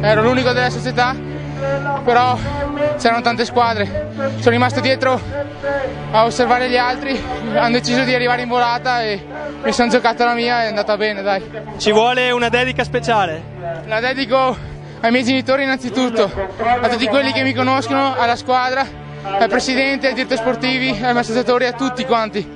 ero l'unico della società, però c'erano tante squadre. Sono rimasto dietro a osservare gli altri, hanno deciso di arrivare in volata e mi sono giocato la mia e è andata bene, dai. Ci vuole una dedica speciale? La dedico ai miei genitori innanzitutto, a tutti quelli che mi conoscono, alla squadra, al presidente, ai direttori sportivi, ai massaggiatori, a tutti quanti.